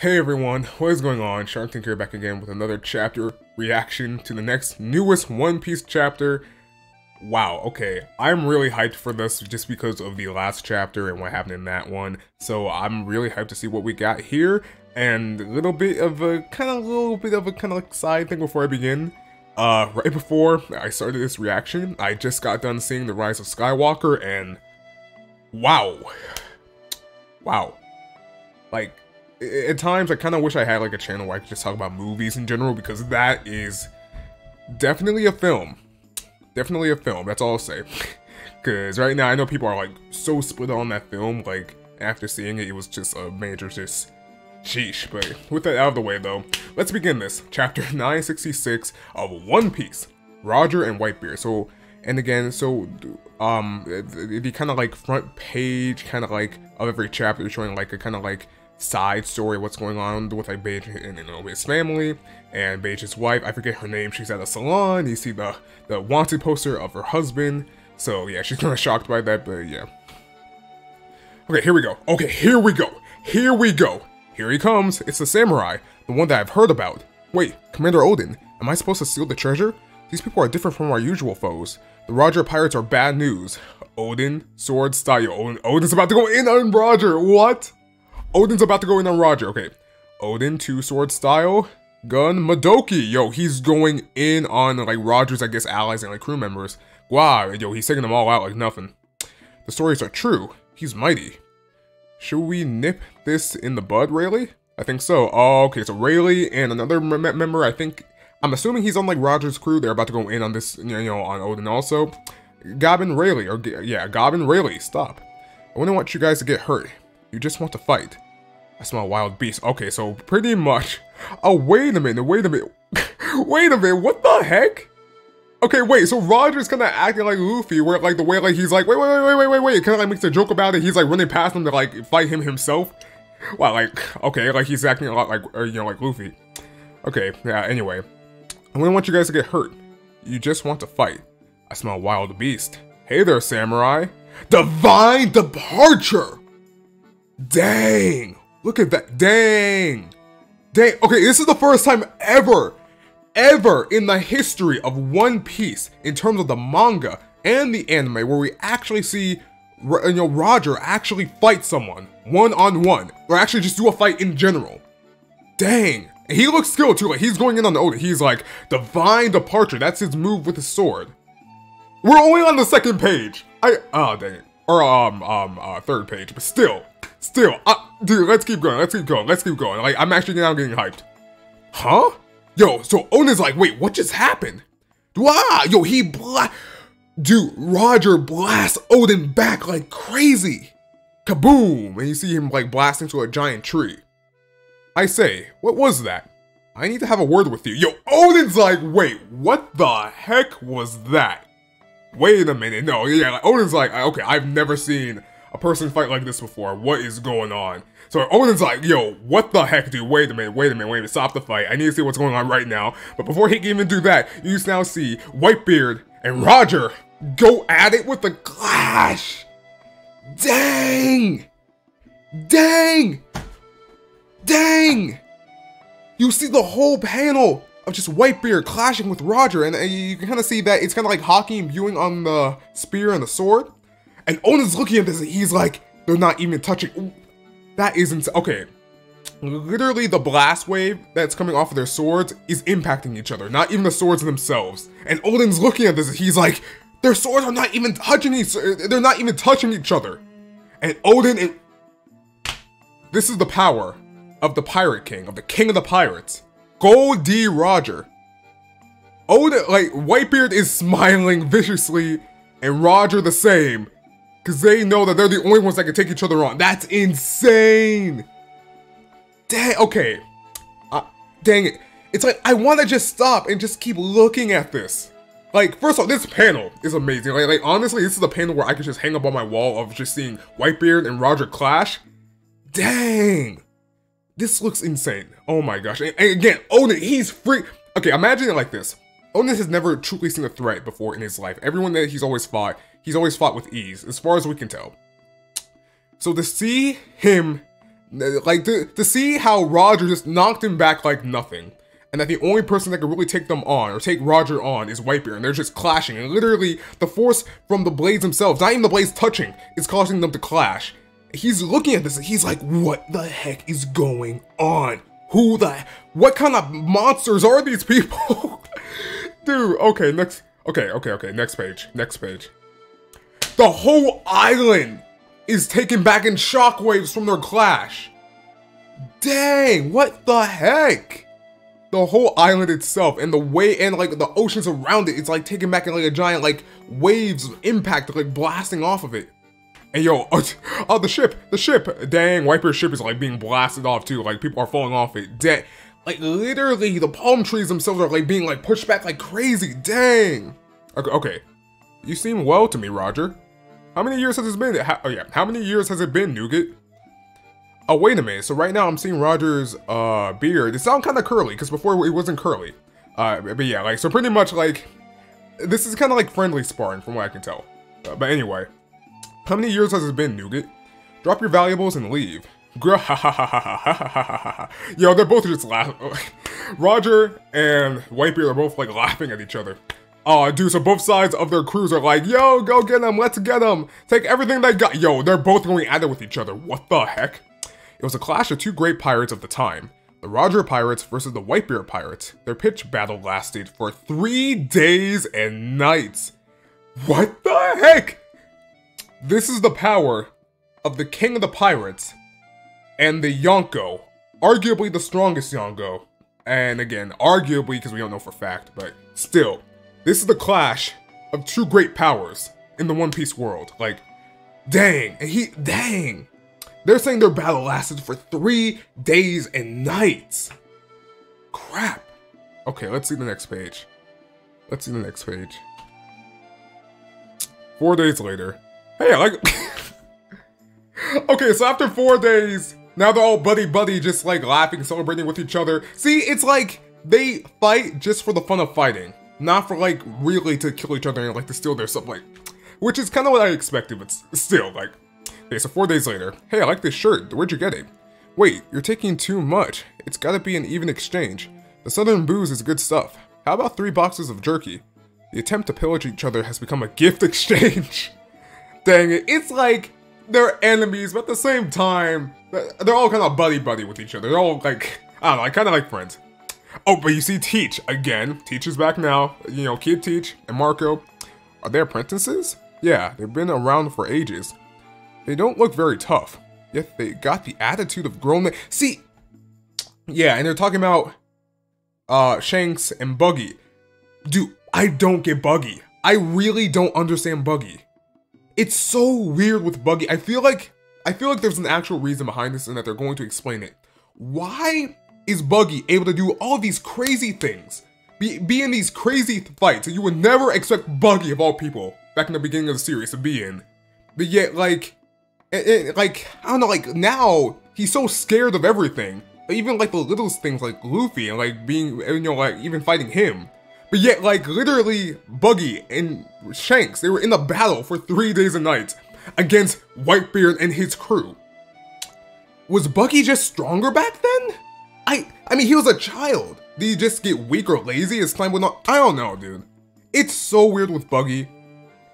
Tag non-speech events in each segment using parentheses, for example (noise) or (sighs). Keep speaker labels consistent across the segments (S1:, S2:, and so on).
S1: Hey everyone, what is going on? Shark Tank here back again with another chapter reaction to the next newest One Piece chapter. Wow, okay, I'm really hyped for this just because of the last chapter and what happened in that one. So I'm really hyped to see what we got here and a little bit of a kind of little bit of a kind of like side thing before I begin. Uh, right before I started this reaction, I just got done seeing The Rise of Skywalker and wow. Wow. Like, at times I kind of wish I had like a channel where I could just talk about movies in general because that is definitely a film. Definitely a film, that's all I'll say. (laughs) Because right now I know people are like so split on that film, like after seeing it, it was just a major just sheesh. But with that out of the way though, let's begin this. Chapter (laughs) 966 of One Piece, Roger and Whitebeard. So, and again, so um, the, the kind of like front page kind of like of every chapter showing like a kind of like side story what's going on with like Bege and know his family and Bege's wife. I forget her name. She's at a salon. You see the the wanted poster of her husband. So yeah, she's (laughs) kind of shocked by that, but yeah. Okay, here we go. Okay, here we go. Here we go. Here he comes. It's the samurai, the one that I've heard about. Wait, Commander Oden, am I supposed to steal the treasure? These people are different from our usual foes. The Roger pirates are bad news. Oden, sword style. Oden, Oden's about to go in on Roger. What? Oden's about to go in on Roger. Okay. Oden, two sword style. Gun, Madoki. Yo, he's going in on like Roger's, I guess, allies and like crew members. Wow, yo, he's taking them all out like nothing. The stories are true. He's mighty. Should we nip this in the bud, Rayleigh? I think so. Oh, okay, so Rayleigh and another member, I think, I'm assuming he's on like Roger's crew. They're about to go in on this, you know, on Oden also. Gaban Rayleigh, or yeah, Gaban Rayleigh, stop. I wouldn't want you guys to get hurt. You just want to fight. I smell wild beast. Okay, so pretty much. (laughs) Oh, wait a minute, wait a minute. (laughs) wait a minute, what the heck? Okay, wait, so Roger's kind of acting like Luffy, where like the way like he's like, wait, wait, wait, wait, wait, wait, wait, kind of like makes a joke about it. He's like running past him to like fight him himself. Wow, like, (sighs) okay, like he's acting a lot like, or, you know, like Luffy. Okay, yeah, anyway. I wouldn't want you guys to get hurt. You just want to fight. I smell wild beast. Hey there, samurai. Divine departure! Dang! Look at that. Dang! Dang. Okay, this is the first time ever, ever in the history of One Piece, in terms of the manga and the anime, where we actually see you know, Roger actually fight someone one on one, or actually just do a fight in general. Dang. And he looks skilled too, like he's going in on the Oden. He's like, Divine Departure, that's his move with his sword. We're only on the second page. I, oh dang it. Or, um, um, uh, third page, but still, still, uh, dude, let's keep going, let's keep going, let's keep going. Like, I'm actually now getting hyped. Huh? Yo, so Oden's like, wait, what just happened? Wow, yo, he bla- Dude, Roger blasts Oden back like crazy. Kaboom! And you see him like blast into a giant tree. I say, what was that? I need to have a word with you. Yo, Oden's like, wait, what the heck was that? Wait a minute, no, yeah, like, Oden's like, okay, I've never seen person fight like this before. What is going on? So Oden's like, yo, what the heck, dude? Wait a minute, wait a minute, wait a minute, stop the fight. I need to see what's going on right now. But before he can even do that, you now see Whitebeard and Roger go at it with a clash. Dang! Dang! Dang! You see the whole panel of just Whitebeard clashing with Roger, and you can kind of see that it's kind of like Haki imbuing on the spear and the sword. And Oden's looking at this, and he's like, they're not even touching. That isn't okay. Literally, the blast wave that's coming off of their swords is impacting each other, not even the swords themselves. And Oden's looking at this, and he's like, their swords are not even touching each. They're not even touching each other. And Oden this is the power of the Pirate King, of the King of the Pirates, Gol D. Roger. Oden like, Whitebeard is (laughs) smiling viciously, and Roger the same, because they know that they're the only ones that can take each other on. That's insane! Dang, okay. Uh, dang it. It's like, I want to just stop and just keep looking at this. Like, first of all, this panel is amazing. Like, like, honestly, this is a panel where I could just hang up on my wall of just seeing Whitebeard and Roger clash. Dang! This looks insane. Oh my gosh. And, and again, Oden, he's free. Okay, imagine it like this. Oden has never truly seen a threat before in his life. Everyone that he's always fought, he's always fought with ease, as far as we can tell. So to see him Like, to, to see how Roger just knocked him back like nothing. And that the only person that could really take them on, or take Roger on, is Whitebeard. And they're just clashing. And literally, the force from the blades themselves, not even the blades touching, is causing them to clash. He's looking at this and he's like, what the heck is going on? Who the, what kind of monsters are these people? (laughs) Dude, okay, next, okay, okay, okay, next page, next page. The whole island is taken back in shockwaves from their clash. Dang, what the heck? The whole island itself and the way and like the oceans around it, it's like taken back in like a giant like waves of impact like blasting off of it. And yo, oh, (laughs) oh the ship, the ship, dang, Wiper's ship is like being blasted off too. Like people are falling off it. Dang, like literally the palm trees themselves are like being like pushed back like crazy. Dang. Okay, okay. You seem well to me, Roger. How many years has it been? How, oh yeah, how many years has it been, Newgate? Oh, wait a minute. So right now I'm seeing Roger's uh, beard. It sounds kind of curly, because before it wasn't curly. Uh, but yeah, like, so pretty much like, this is kind of like friendly sparring from what I can tell. Uh, but anyway, how many years has it been, Newgate? Drop your valuables and leave. Yo, they're both just laughing. (laughs) Roger and Whitebeard are both like laughing at each other. Oh, dude, so both sides of their crews are like, yo, go get them, let's get them. Take everything they got. Yo, they're both going at it with each other. What the heck? It was a clash of two great pirates of the time. The Roger Pirates versus the Whitebeard Pirates. Their pitch battle lasted for three days and nights. What the heck? This is the power of the King of the Pirates and the Yonko. Arguably the strongest Yonko. And again, arguably because we don't know for fact, but still. This is the clash of two great powers in the One Piece world. Like, dang, and he, dang. They're saying their battle lasted for three days and nights. Crap. Okay, let's see the next page. Let's see the next page. Four days later. Hey, I like... (laughs) okay, so after four days, now they're all buddy-buddy, just like laughing, celebrating with each other. See, it's like they fight just for the fun of fighting. Not for like really to kill each other and like to steal their stuff, like, which is kind of what I expected, but still, like. Okay, so four days later. Hey, I like this shirt. Where'd you get it? Wait, you're taking too much. It's gotta be an even exchange. The southern booze is good stuff. How about three boxes of jerky? The attempt to pillage each other has become a gift (laughs) exchange. Dang it, it's like they're enemies, but at the same time, they're all kind of buddy-buddy with each other. They're all like, I don't know, I kind of like friends. Oh, but you see Teach, again, Teach is back now. You know, Kid Teach and Marco. Are they apprentices? Yeah, they've been around for ages. They don't look very tough, yet they got the attitude of grown men. See, yeah, and they're talking about uh, Shanks and Buggy. Dude, I don't get Buggy. I really don't understand Buggy. It's so weird with Buggy. I feel like I feel like there's an actual reason behind this and that they're going to explain it. Why is Buggy able to do all these crazy things? Be, be in these crazy fights that you would never expect Buggy of all people back in the beginning of the series to be in. But yet, like, it, it, like, I don't know, like, now he's so scared of everything. Even like the littlest things like Luffy and like being, you know, like even fighting him. But yet, like, literally, Buggy and Shanks, they were in the battle for three days and nights against Whitebeard and his crew. Was Buggy just stronger back then? I mean, he was a child. Did he just get weak or lazy as time went on? I don't know, dude. It's so weird with Buggy.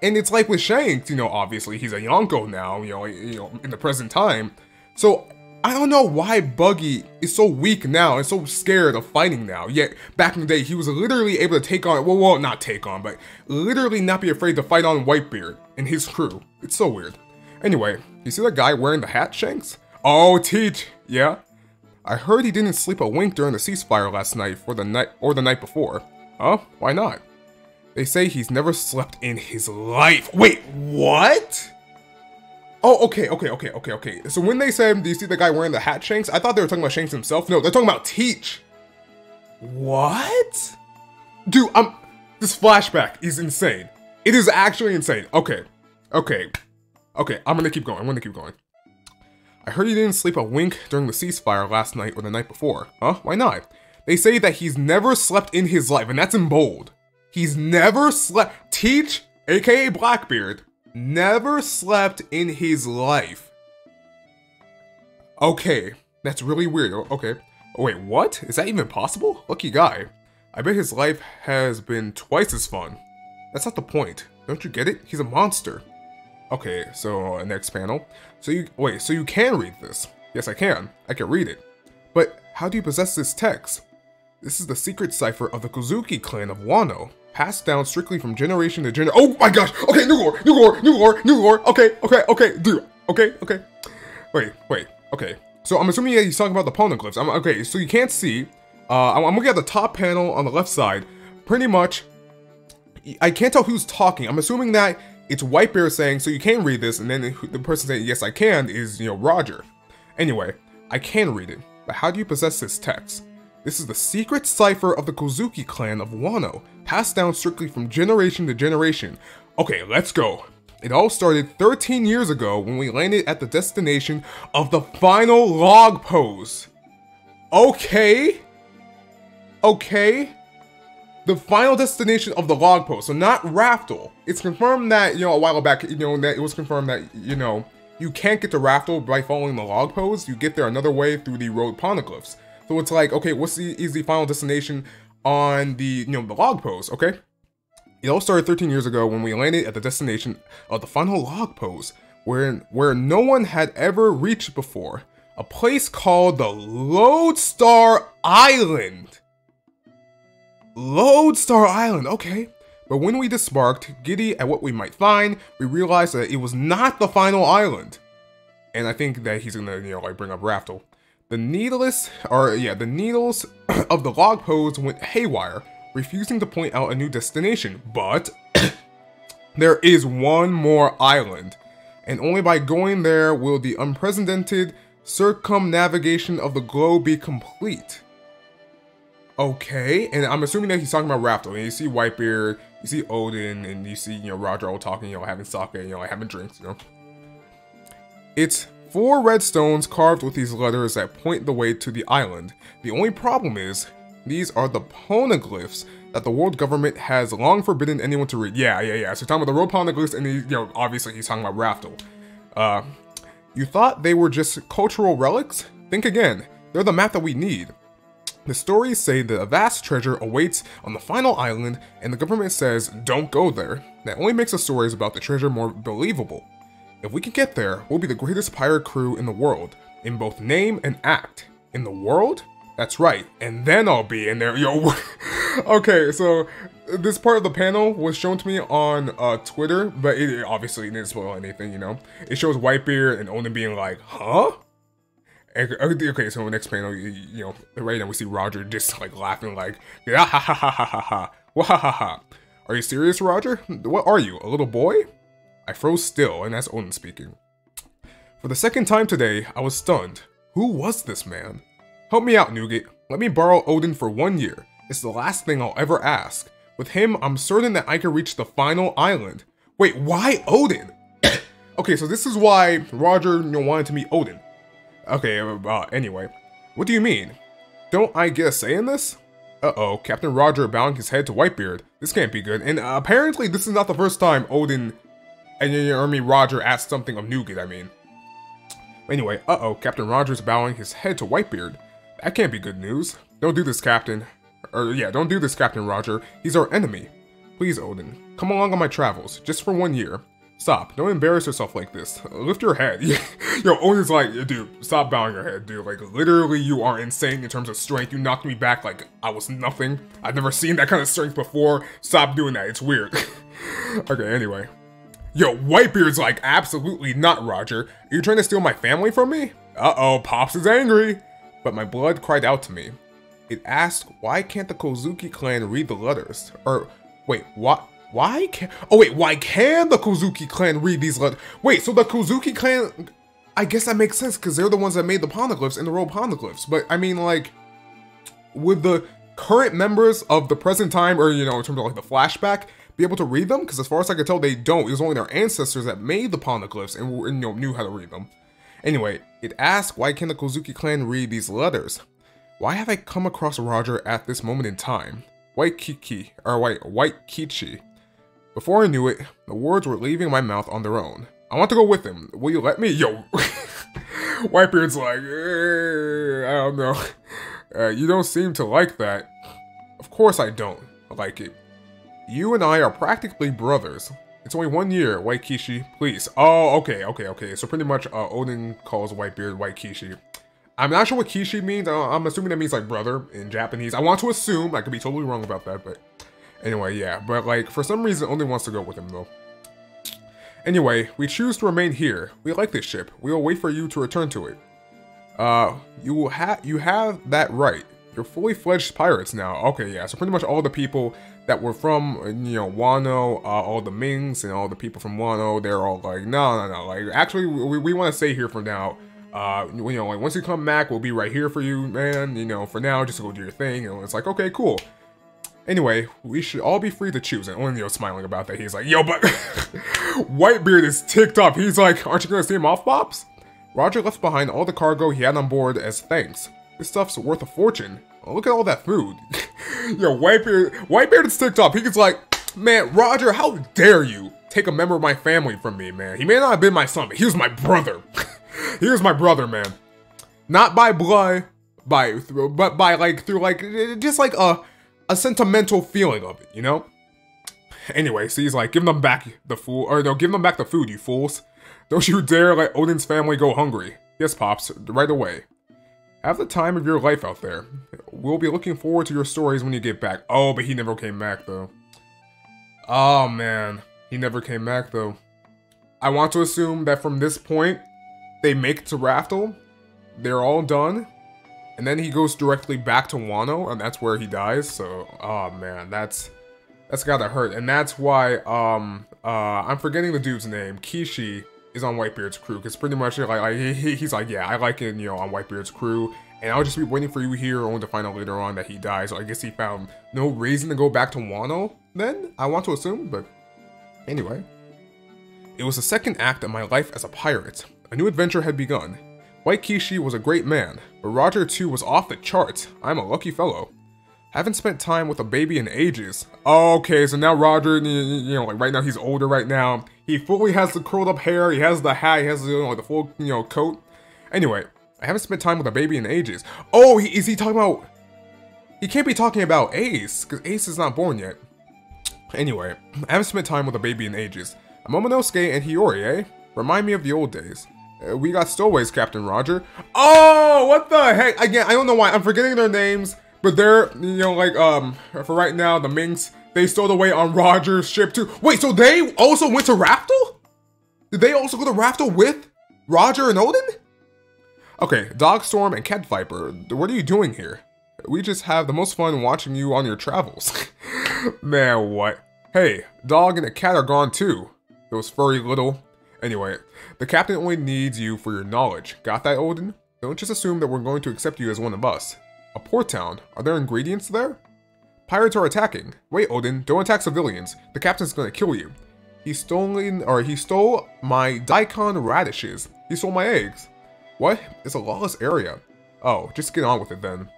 S1: And it's like with Shanks, you know, obviously he's a Yonko now, you know, you know, in the present time. So I don't know why Buggy is so weak now and so scared of fighting now. Yet back in the day, he was literally able to take on, well, well, not take on, but literally not be afraid to fight on Whitebeard and his crew. It's so weird. Anyway, you see that guy wearing the hat, Shanks? Oh, Teach, yeah? I heard he didn't sleep a wink during the ceasefire last night for the night or the night before. Huh? Why not? They say he's never slept in his life. Wait, what? Oh, okay, okay, okay, okay, okay. So when they said, do you see the guy wearing the hat Shanks? I thought they were talking about Shanks himself. No, they're talking about Teach. What? Dude, I'm, this flashback is insane. It is actually insane. Okay, okay, okay, I'm gonna keep going, I'm gonna keep going. I heard he didn't sleep a wink during the ceasefire last night or the night before. Huh? Why not? They say that he's never slept in his life, and that's in bold. He's never slept. Teach, aka Blackbeard, never slept in his life. Okay, that's really weird. Okay. Wait, what? Is that even possible? Lucky guy. I bet his life has been twice as fun. That's not the point. Don't you get it? He's a monster. Okay, so next panel. So you, wait, so you can read this? Yes, I can. I can read it. But how do you possess this text? This is the secret cipher of the Kozuki clan of Wano, passed down strictly from generation to generation. Oh my gosh! Okay, new lore, new lore, new lore, new lore. Okay, okay, okay, dude. Okay, okay. Wait, wait. Okay. So I'm assuming he's talking about the poneglyphs. I'm okay. So you can't see. Uh, I'm, I'm looking at the top panel on the left side. Pretty much, I can't tell who's talking. I'm assuming that it's Whitebeard saying, so you can read this, and then the person saying, yes, I can, is, you know, Roger. Anyway, I can read it, but how do you possess this text? This is the secret cipher of the Kozuki clan of Wano, passed down strictly from generation to generation. Okay, let's go. It all started 13 years ago when we landed at the destination of the final log pose. Okay. Okay the final destination of the log pose, so not Raftel. It's confirmed that, you know, a while back, you know, that it was confirmed that, you know, you can't get to Raftel by following the log pose. You get there another way through the road poneglyphs. So it's like, okay, what's the is the final destination on the, you know, the log pose, okay? It all started 13 years ago when we landed at the destination of the final log post, where, where no one had ever reached before. A place called the Lodestar Island. Lodestar Island, okay. But when we disembarked, giddy at what we might find, we realized that it was not the final island. And I think that he's gonna, you know, like bring up Raftel. The needless, or yeah, the needles (clears throat) of the log pose went haywire, refusing to point out a new destination. But (clears throat) there is one more island, and only by going there will the unprecedented circumnavigation of the globe be complete. Okay, and I'm assuming that he's talking about Raftel. And you see Whitebeard, you see Oden, and you see, you know, Roger all talking, you know, having sake, you know, having drinks, you know. It's four red stones carved with these letters that point the way to the island. The only problem is, these are the poneglyphs that the world government has long forbidden anyone to read. Yeah, yeah, yeah. So talking about the road poneglyphs, and he, you know, obviously he's talking about Raftel. Uh, you thought they were just cultural relics? Think again. They're the map that we need. The stories say that a vast treasure awaits on the final island, and the government says, don't go there. That only makes the stories about the treasure more believable. If we can get there, we'll be the greatest pirate crew in the world, in both name and act. In the world? That's right, and then I'll be in there, yo. (laughs) okay, so this part of the panel was shown to me on uh, Twitter, but it obviously didn't spoil anything, you know? It shows Whitebeard and Oden being like, huh? Uh, okay, so next panel, you, you know, right now we see Roger just like laughing, like, ha ha ha ha ha ha ha, ha ha ha. Are you serious, Roger? What are you, a little boy? I froze still, and that's Oden speaking. For the second time today, I was stunned. Who was this man? Help me out, Newgate. Let me borrow Oden for one year. It's the last thing I'll ever ask. With him, I'm certain that I can reach the final island. Wait, why Oden? (coughs) okay, so this is why Roger you know, wanted to meet Oden. Okay, uh, anyway. What do you mean? Don't I get a say in this? Uh-oh, Captain Roger bowing his head to Whitebeard. This can't be good. And uh, apparently this is not the first time Oden and I mean Roger asked something of Newgate, I mean. Anyway, uh-oh, Captain Roger's bowing his head to Whitebeard. That can't be good news. Don't do this, Captain. Or yeah, don't do this, Captain Roger. He's our enemy. Please, Oden, come along on my travels, just for one year. Stop. Don't embarrass yourself like this. Lift your head. (laughs) Yo, Oden's like, dude, stop bowing your head, dude. Like, literally, you are insane in terms of strength. You knocked me back like I was nothing. I've never seen that kind of strength before. Stop doing that. It's weird. (laughs) okay, anyway. Yo, Whitebeard's like, absolutely not, Roger. Are you trying to steal my family from me? Uh-oh, Pops is angry. But my blood cried out to me. It asked, why can't the Kozuki clan read the letters? Or, wait, what? Why can- Oh wait, why can the Kozuki clan read these letters? Wait, so the Kozuki clan- I guess that makes sense because they're the ones that made the poneglyphs and the road poneglyphs. But I mean like, would the current members of the present time, or you know, in terms of like the flashback, be able to read them? Because as far as I can tell, they don't. It was only their ancestors that made the poneglyphs and, and you know, knew how to read them. Anyway, it asks why can the Kozuki clan read these letters? Why have I come across Roger at this moment in time? White Kiki, or white, White Kichi. Before I knew it, the words were leaving my mouth on their own. I want to go with him. Will you let me? Yo. (laughs) Whitebeard's like, eh, I don't know. (laughs) Uh, you don't seem to like that. Of course I don't like it. You and I are practically brothers. It's only one year, White Kishi, please. Oh, okay, okay, okay. So pretty much uh, Oden calls Whitebeard White Kishi. I'm not sure what Kishi means. Uh, I'm assuming that means like brother in Japanese. I want to assume. I could be totally wrong about that, but anyway, yeah. But like for some reason, only wants to go with him though. Anyway, we choose to remain here. We like this ship. We will wait for you to return to it. Uh, you will have you have that right. You're fully fledged pirates now. Okay, yeah. So pretty much all the people that were from you know Wano, uh, all the Mings and all the people from Wano, they're all like, no, no, no. Like actually, we, we want to stay here for now. Uh, you know, like once you come back, we'll be right here for you, man. You know, for now, just go do your thing. And it's like, okay, cool. Anyway, we should all be free to choose. And Onryo smiling about that. He's like, yo, but (laughs) Whitebeard is ticked off. He's like, aren't you gonna see him off, Pops? Roger left behind all the cargo he had on board as thanks. This stuff's worth a fortune. Oh, look at all that food. (laughs) yo, Whitebeard, Whitebeard is ticked off. He's like, man, Roger, how dare you take a member of my family from me, man? He may not have been my son, but he was my brother. (laughs) he was my brother, man. Not by blood, by but by like through like just like a a sentimental feeling of it, you know? Anyway, so he's like, give them back the fool, or no, give them back the food, you fools. Don't you dare let Oden's family go hungry. Yes, Pops, right away. Have the time of your life out there. We'll be looking forward to your stories when you get back. Oh, but he never came back, though. Oh, man. He never came back, though. I want to assume that from this point, they make it to Raftel. They're all done. And then he goes directly back to Wano, and that's where he dies. So, oh man, that's that's gotta hurt. And that's why um uh I'm forgetting the dude's name. Kishi is on Whitebeard's crew because pretty much like, like he, he's like, yeah, I like it, you know, on Whitebeard's crew. And I'll just be waiting for you here, only to find out later on that he dies. So I guess he found no reason to go back to Wano. Then I want to assume, but anyway. It was the second act of my life as a pirate. A new adventure had begun. White Kishi was a great man, but Roger too was off the charts. I'm a lucky fellow. Haven't spent time with a baby in ages. Okay, so now Roger, you know, like right now he's older right now. He fully has the curled up hair, he has the hat, he has you know, like the full, you know, coat. Anyway, I haven't spent time with a baby in ages. Oh, he, is he talking about... He can't be talking about Ace, because Ace is not born yet. Anyway, I haven't spent time with a baby in ages. A Momonosuke and Hiyori, eh? Remind me of the old days. Uh, we got stowaways, Captain Roger. Oh, what the heck? Again, I don't know why. I'm forgetting their names, but they're, you know, like, um, for right now, the Minks, they stowed away on Roger's ship too. Wait, so they also went to Raftel? Did they also go to Raftel with Roger and Oden? Okay, Dogstorm and Cat Viper, what are you doing here? We just have the most fun watching you on your travels. (laughs) Man, what? Hey, Dog and the cat are gone too. Those furry little Anyway, the captain only needs you for your knowledge. Got that, Oden? Don't just assume that we're going to accept you as one of us. A port town. Are there ingredients there? Pirates are attacking. Wait, Oden, don't attack civilians. The captain's gonna kill you. He stolen or he stole my daikon radishes. He stole my eggs. What? It's a lawless area. Oh, just get on with it then.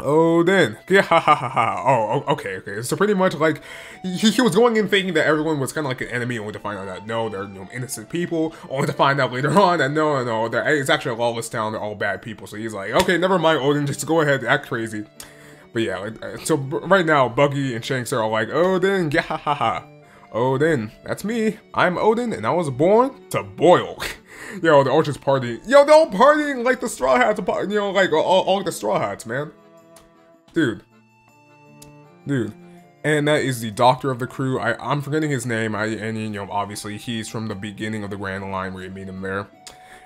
S1: Oh, then. Yeah, ha ha ha ha. Oh, okay, okay. So pretty much like, he, he was going in thinking that everyone was kind of like an enemy, only to find out that no, they're you know, innocent people, only to find out later (laughs) on that no, no, no, it's actually a lawless town, they're all bad people. So he's like, okay, never mind, Oden. just go ahead, act crazy. But yeah, like, uh, so right now, Buggy and Shanks are all like, Oden, yeah, ha ha ha. Oden, that's me. I'm Oden, and I was born to boil. (laughs) Yo, they're all just partying. Yo, they're all partying like the Straw Hats, you know, like all, all the Straw Hats, man. Dude. Dude. And that is the doctor of the crew. I, I'm forgetting his name. I and you know, obviously he's from the beginning of the Grand Line where you meet him there.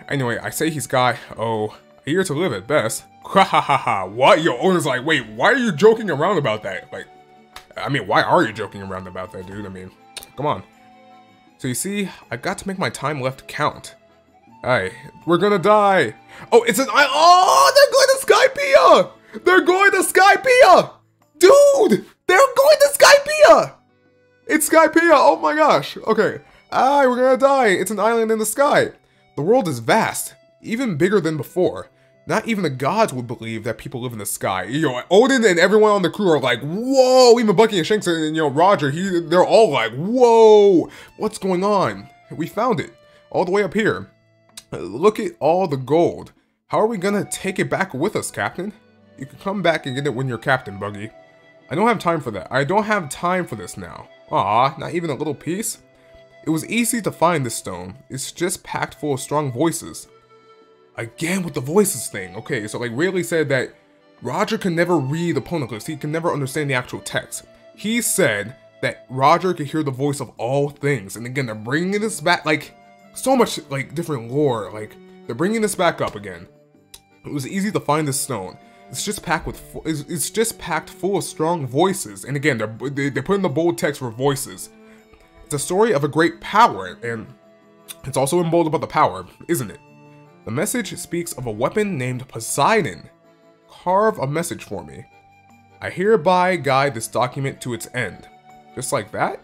S1: Anyway, I say he's got oh a year to live at best. (laughs) Ha ha ha ha. What? Your owner's like, wait, why are you joking around about that? Like, I mean, why are you joking around about that, dude? I mean, come on. So you see, I got to make my time left count. Hey, we're gonna die. Oh, it's an I. Oh, they're going to Skypiea. They're going to Skypiea! Dude! They're going to Skypiea! It's Skypiea! Oh my gosh! Okay. Ah, we're gonna die. It's an island in the sky. The world is vast, even bigger than before. Not even the gods would believe that people live in the sky. You know, Oden and everyone on the crew are like, whoa! Even Buggy and Shanks and, you know, Roger, he, they're all like, whoa! What's going on? We found it. All the way up here. Look at all the gold. How are we gonna take it back with us, Captain? You can come back and get it when you're Captain, Buggy. I don't have time for that. I don't have time for this now. Ah, not even a little piece? It was easy to find this stone. It's just packed full of strong voices. Again with the voices thing. Okay, so like Rayleigh said that Roger can never read the poneglyphs. He can never understand the actual text. He said that Roger could hear the voice of all things. And again, they're bringing this back, like, so much, like, different lore. Like, they're bringing this back up again. It was easy to find this stone. It's just packed with, it's, it's just packed full of strong voices. And again, they're, they, they put in the bold text for voices. It's a story of a great power, and it's also in bold about the power, isn't it? The message speaks of a weapon named Poseidon. Carve a message for me. I hereby guide this document to its end. Just like that?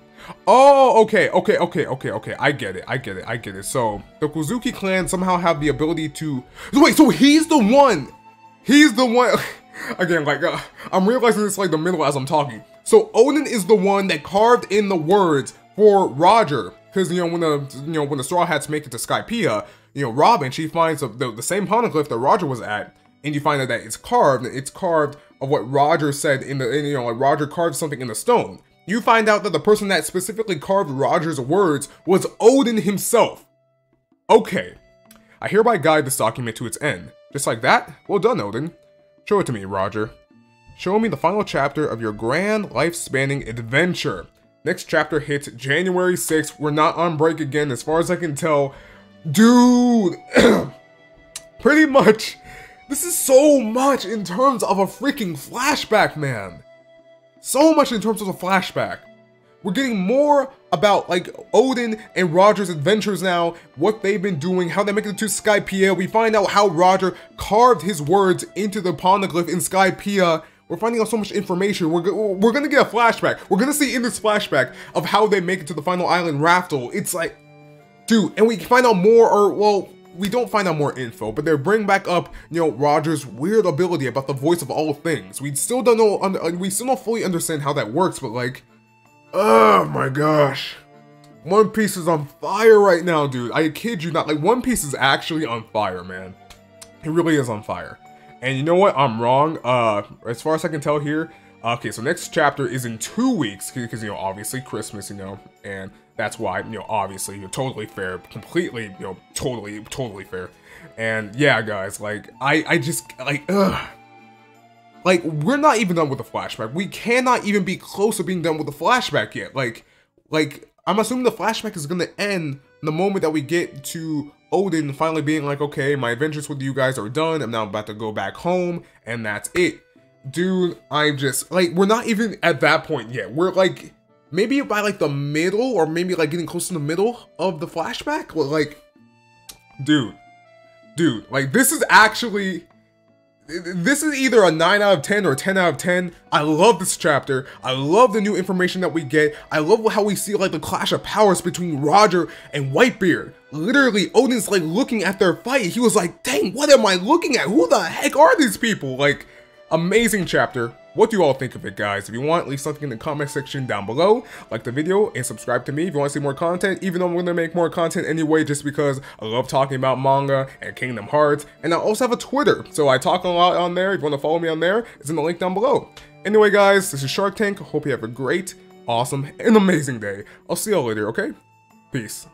S1: Oh, okay, okay, okay, okay, okay. I get it, I get it, I get it. So, the Kozuki clan somehow have the ability to... Wait, so he's the one! He's the one... (laughs) Again, like, uh, I'm realizing it's like the middle as I'm talking. So, Oden is the one that carved in the words for Roger. Because, you know, when the, you know, when the Straw Hats make it to Skypiea, you know, Robin, she finds the, the, the same poneglyph that Roger was at, and you find out that it's carved, it's carved of what Roger said in the, in, you know, like Roger carved something in the stone you find out that the person that specifically carved Roger's words was Oden himself. Okay, I hereby guide this document to its end. Just like that? Well done, Oden. Show it to me, Roger. Show me the final chapter of your grand life-spanning adventure. Next chapter hits January 6th. We're not on break again, as far as I can tell. Dude! (clears throat) Pretty much, this is so much in terms of a freaking flashback, man so much in terms of the flashback. We're getting more about like Oden and Roger's adventures now, what they've been doing, how they make it to Skypiea. We find out how Roger carved his words into the poneglyph in Skypiea. We're finding out so much information. We're, we're gonna get a flashback. We're gonna see in this flashback of how they make it to the final island, Raftel. It's like, dude, and we find out more, or well, we don't find out more info, but they're bring back up, you know, Roger's weird ability about the voice of all things. We still don't know, we still don't fully understand how that works, but like, oh my gosh. One Piece is on fire right now, dude. I kid you not. Like, One Piece is actually on fire, man. It really is on fire. And you know what? I'm wrong. Uh, as far as I can tell here, okay, so next chapter is in two weeks, because, you know, obviously Christmas, you know, and that's why, you know, obviously, you're totally fair, completely, you know, totally, totally fair. And yeah, guys, like, I, I just, like, ugh. Like, we're not even done with the flashback. We cannot even be close to being done with the flashback yet. Like, like, I'm assuming the flashback is gonna end the moment that we get to Oden finally being like, okay, my adventures with you guys are done. I'm now about to go back home, and that's it. Dude, I'm just, like, we're not even at that point yet. We're like, maybe by like the middle or maybe like getting close to the middle of the flashback like dude dude like this is actually this is either a 9 out of 10 or 10 out of 10 i love this chapter. I love the new information that we get. I love how we see like the clash of powers between roger and whitebeard. Literally Oden's like looking at their fight. He was like dang what am i looking at? Who the heck are these people? Like amazing chapter what do you all think of it, guys? If you want, leave something in the comment section down below. Like the video and subscribe to me if you want to see more content, even though I'm going to make more content anyway, just because I love talking about manga and Kingdom Hearts. And I also have a Twitter, so I talk a lot on there. If you want to follow me on there, it's in the link down below. Anyway, guys, this is Shark Tank. Hope you have a great, awesome, and amazing day. I'll see y'all later, okay? Peace.